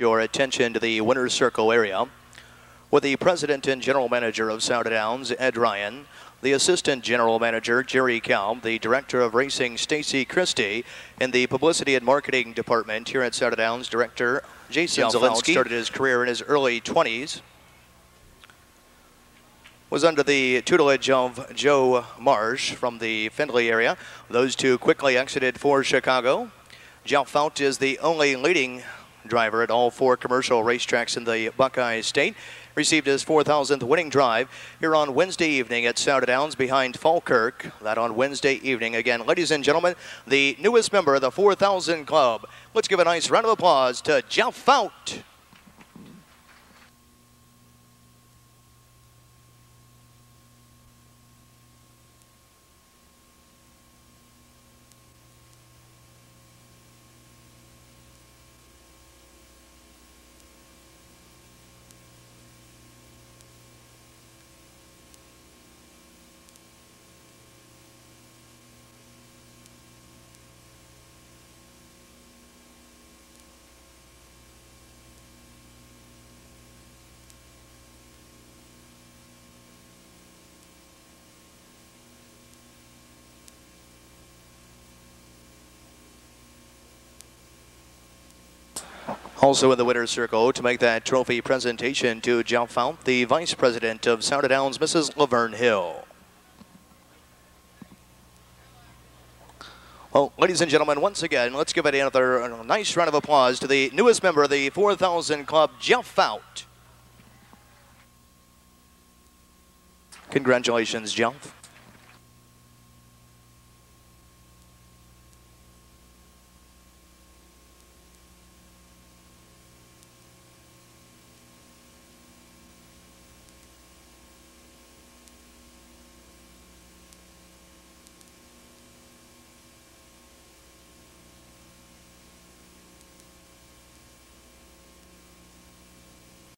your attention to the winner's circle area with the president and general manager of Scioto Downs, Ed Ryan, the assistant general manager, Jerry Kalb, the director of racing, Stacy Christie, and the publicity and marketing department here at Scioto Downs, director Jason Zielinski started his career in his early 20s. Was under the tutelage of Joe Marsh from the Findlay area. Those two quickly exited for Chicago. Jeff Fout is the only leading driver at all four commercial racetracks in the Buckeye State. Received his 4,000th winning drive here on Wednesday evening at Scioto Downs behind Falkirk. That on Wednesday evening. Again, ladies and gentlemen, the newest member of the 4,000 Club. Let's give a nice round of applause to Jeff Fout. Also in the winner's circle to make that trophy presentation to Jeff Fout, the vice president of Scioto Downs, Mrs. Laverne Hill. Well, ladies and gentlemen, once again, let's give it another nice round of applause to the newest member of the 4,000 Club, Jeff Fout. Congratulations, Jeff.